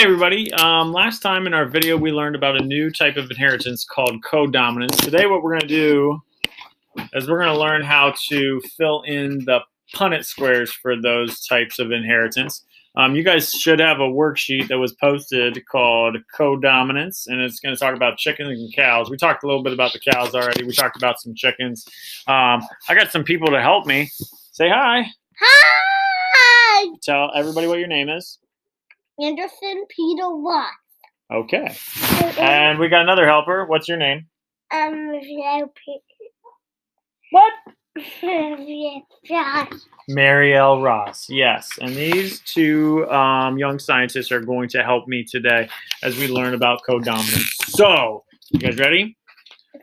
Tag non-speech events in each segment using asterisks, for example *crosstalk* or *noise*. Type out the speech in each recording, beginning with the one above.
Okay, everybody. Um, last time in our video, we learned about a new type of inheritance called codominance. Today, what we're going to do is we're going to learn how to fill in the Punnett squares for those types of inheritance. Um, you guys should have a worksheet that was posted called codominance, and it's going to talk about chickens and cows. We talked a little bit about the cows already. We talked about some chickens. Um, I got some people to help me. Say hi. Hi, Tell everybody what your name is. Anderson Peter Watt. Okay. And we got another helper. What's your name? Um, What? Josh. Marielle Ross. Yes. And these two um, young scientists are going to help me today as we learn about codominance. So, you guys ready?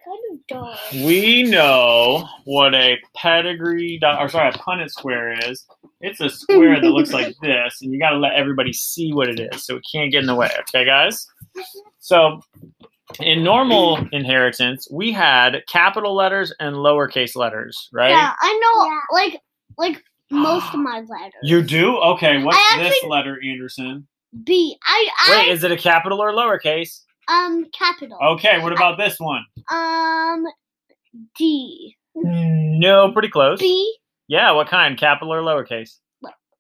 What kind of dog? We know what a pedigree, do- or sorry, a Punnett square is. It's a square that looks like *laughs* this, and you got to let everybody see what it is, so it can't get in the way. Okay, guys. So, in normal inheritance, we had capital letters and lowercase letters, right? Yeah, I know. Like, like most of *gasps* my letters. You do? Okay. What's I this letter, Anderson? B. I. Wait, is it a capital or lowercase? Um, capital. Okay. What about this one? Um, D. No, pretty close. B. Yeah. What kind? Capital or lowercase?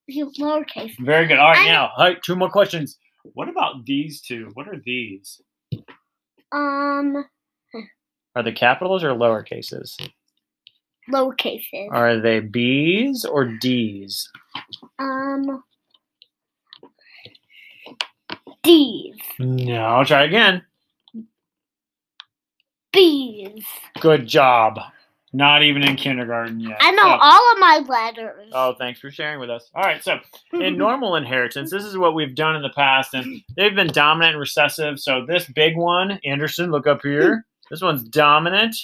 Lowercase. Very good. All right, I- now, all right, two more questions. What about these two? What are these? Um, Are they capitals or lowercases? lowercases. Are they B's or D's? Um, D's. No, I'll try again. Bees. Good job. Not even in kindergarten yet. I know So- all of my letters. Oh, thanks for sharing with us. All right, so in normal inheritance, this is what we've done in the past, and they've been dominant and recessive. So this big one, Anderson, look up here. This one's dominant,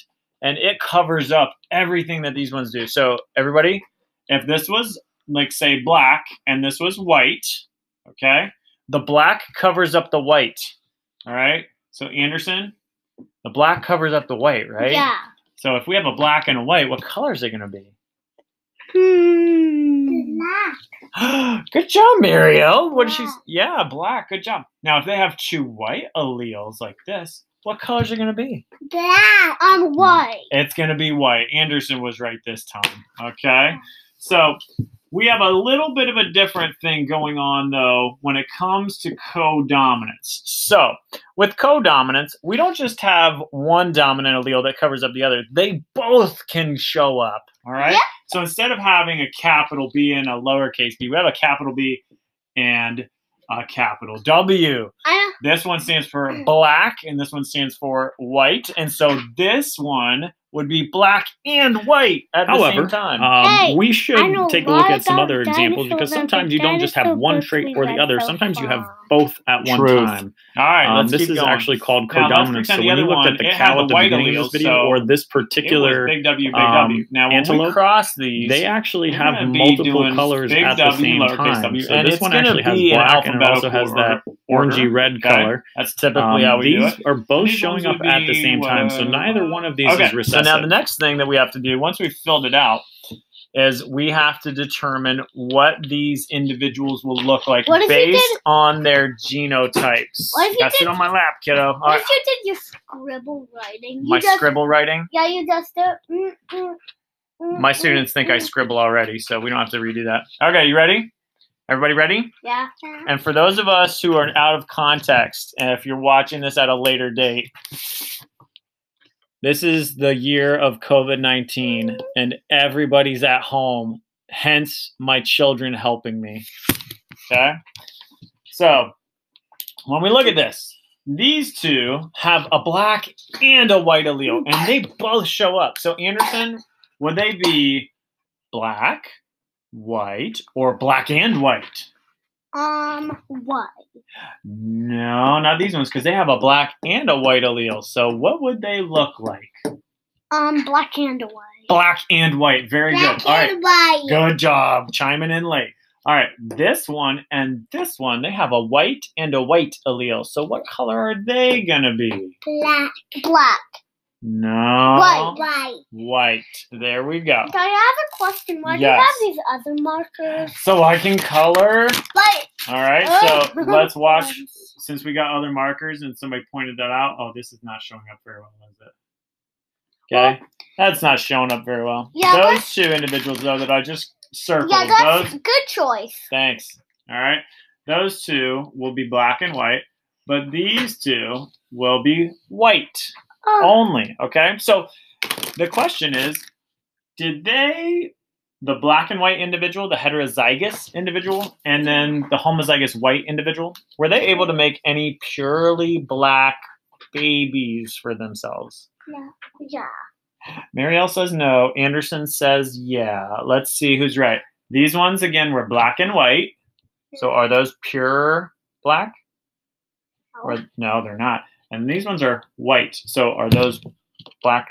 and it covers up everything that these ones do. So everybody, if this was like say black and this was white, okay, the black covers up the white. All right. So Anderson, the black covers up the white, right? Yeah. So if we have a black and a white, what color is it going to be? Hmm. Black. *gasps* Good job, Marielle. What did she? Yeah, black. Good job. Now, if they have two white alleles like this, what colors are going to be? Black. I'm white. It's going to be white. Anderson was right this time. Okay. So we have a little bit of a different thing going on, though, when it comes to codominance. So with codominance, we don't just have one dominant allele that covers up the other, they both can show up. All right. Yeah. So instead of having a capital B and a lowercase b, we have a capital B and a capital W. This one stands for black, and this one stands for white. And so this one would be black and white at the same time. um, Hey, we should take a a look at some other examples because sometimes you don't just have one trait or the other. read so Sometimes you have far. Both at one Truth. time. All right, Um, let's this keep is going. actually called Now, let's codominance. pretend So the when you other looked at the it cow at the white beginning of this video, so or this particular, big W, big um, W. Now, when we antelope, cross these, they actually have multiple colors big at the same lowercase time. w, So and this one actually has be in black and it also has alphabetical that orangey red okay? color. That's typically how Um, we do these it. are both These showing up at the same time, so neither one of these is recessive. so now the next thing that we have to do once we've filled it out is we have to determine what these individuals will look like What if you based did- on their genotypes. What if you sit did- on my lap, kiddo. What right, if you did your scribble writing? You my just, scribble writing. Yeah, you just uh, mm, mm, mm, My students think I scribble already, so we don't have to redo that. Okay, you ready? Everybody ready? Yeah. And for those of us who are out of context, and if you're watching this at a later date, this is the year of COVID 19, and everybody's at home, hence my children helping me. Okay? So, when we look at this, these two have a black and a white allele, and they both show up. So, Anderson, would they be black, white, or black and white? Um, what? No, not these ones because they have a black and a white allele. So what would they look like? Um, black and white. Black and white. Very good. All right. white. Good job. Chiming in late. All right. This one and this one, they have a white and a white allele. So what color are they going to be? Black. Black. No. White. White. White. There we go. Daddy, I have a question. Why do you Yes. have these other markers? So I can color. Like, All right. Oh. So *laughs* let's watch. Since we got other markers and somebody pointed that out. Oh, this is not showing up very well, is it? Okay. That's not showing up very well. Yeah, Those two individuals, though, that I just circled. yeah, that's those, good choice. thanks. All right. Those two will be black and white, but these two will be white Oh, only. Okay. So the question is did they, the black and white individual, the heterozygous individual, and then the homozygous white individual, were they able to make any purely black babies for themselves? No. yeah. Marielle says no. Anderson says yeah. Let's see who's right. These ones again were black and white. So are those pure black? Or no, they're not. And these ones are white. So are those black?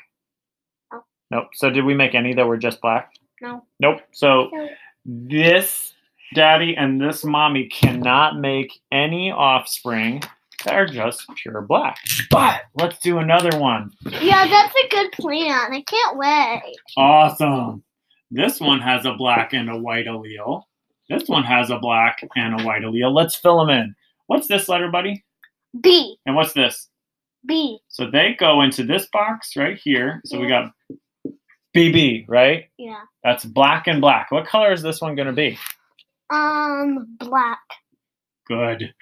No. Nope. So did we make any that were just black? No. Nope. So No. this daddy and this mommy cannot make any offspring that are just pure black. But let's do another one. Yeah, that's a good plan. I can't wait. Awesome. This one has a black and a white allele. This one has a black and a white allele. Let's fill them in. What's this letter, buddy? B. And what's this? B. So they go into this box right here. So we got BB, right? Yeah. That's black and black. What color is this one going to be? Um, black. Good.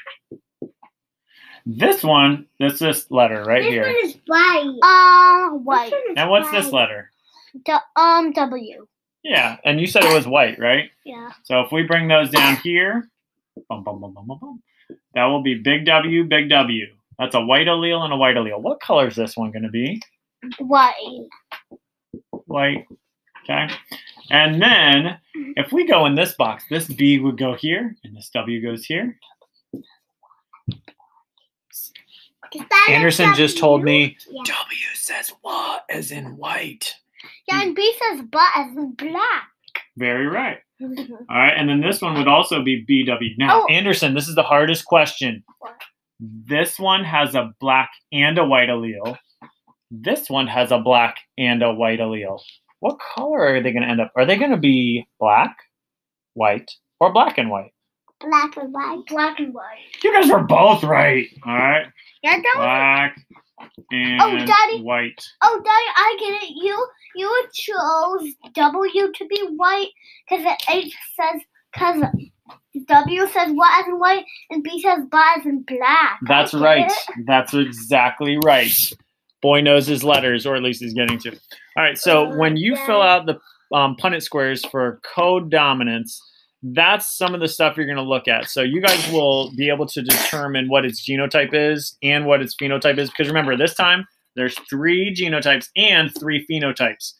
This one, that's this letter right this here. one is white. Um, white. This And what's this letter? The um, W. Yeah, and you said it was white, right? Yeah. So if we bring those down here, bum, bum, bum, bum, bum, bum, that will be big W, big W. That's a white allele and a white allele. What color is this one going to be? White. White. Okay. And then if we go in this box, this B would go here and this W goes here. Anderson just told me Yeah. W says what as in white. Yeah, and B says but as in black. Very right. *laughs* All right, and then this one would also be BW. Now, Oh. Anderson, this is the hardest question. What? This one has a black and a white allele. This one has a black and a white allele. What color are they going to end up? Are they going to be black, white, or black and white? Black and white. black and white. You guys were both right. All right, Yeah, that was. black and oh, Daddy. white. Oh, Daddy, I get it. You you chose W to be white because H says because W says what as in white and B says but as in black. That's right. it. *laughs* That's exactly right. Boy knows his letters, or at least he's getting to. All right. So Oh, when you yeah. fill out the um, Punnett squares for co-dominance, that's some of the stuff you're going to look at. So you guys will be able to determine what its genotype is and what its phenotype is. Because remember, this time there's three genotypes and three phenotypes.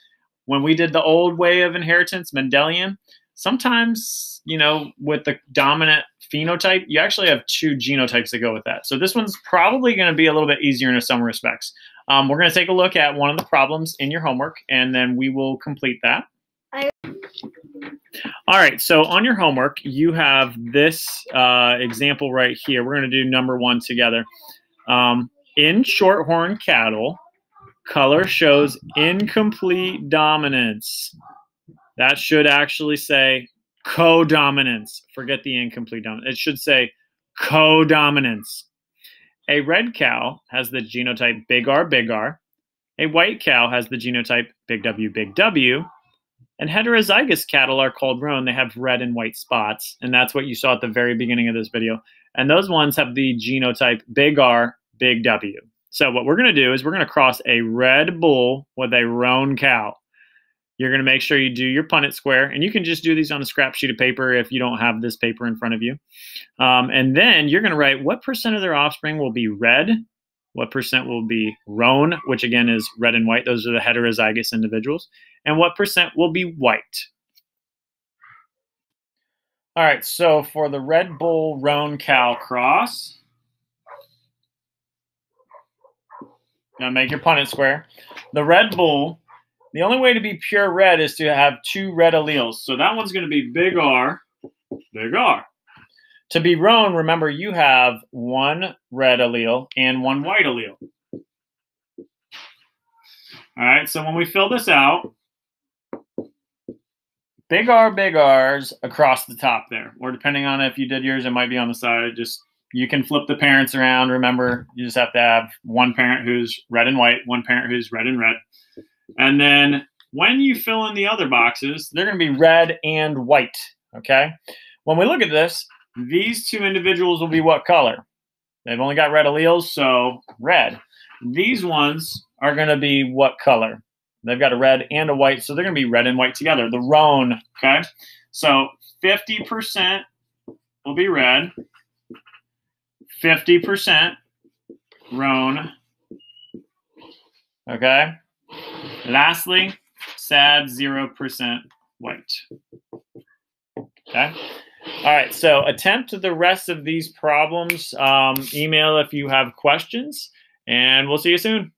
When we did the old way of inheritance, Mendelian, sometimes, you know, with the dominant phenotype, you actually have two genotypes that go with that. So this one's probably going to be a little bit easier in some respects. Um, we're going to take a look at one of the problems in your homework, and then we will complete that. I- All right, so on your homework, you have this uh, example right here. We're going to do number one together. Um, in shorthorn cattle, color shows incomplete dominance. That should actually say co-dominance. Forget the incomplete dominance. It should say co-dominance. A red cow has the genotype big R, big R. A white cow has the genotype big W, big W. And heterozygous cattle are called roan. They have red and white spots. And that's what you saw at the very beginning of this video. And those ones have the genotype big R, big W. So what we're going to do is we're going to cross a red bull with a roan cow. You're going to make sure you do your Punnett square, and you can just do these on a scrap sheet of paper if you don't have this paper in front of you. Um, and then you're going to write what percent of their offspring will be red, what percent will be roan, which again is red and white. Those are the heterozygous individuals, and what percent will be white. All right, so for the Red Bull Roan Cow cross, now make your Punnett square. The Red Bull, the only way to be pure red is to have two red alleles. So that one's going to be big R, big R. To be Roan, remember you have one red allele and one white allele. All right, so when we fill this out, big R, big R's across the top there. Or depending on if you did yours, it might be on the side. Just you can flip the parents around. Remember, you just have to have one parent who's red and white, one parent who's red and red. And then when you fill in the other boxes, they're going to be red and white. Okay. When we look at this, these two individuals will be what color? They've only got red alleles, so red. These ones are going to be what color? They've got a red and a white, so they're going to be red and white together. The roan, okay? So 50% will be red, 50% roan, okay? Lastly, sad 0% white. Okay? All right, so attempt the rest of these problems. Um, email if you have questions, and we'll see you soon.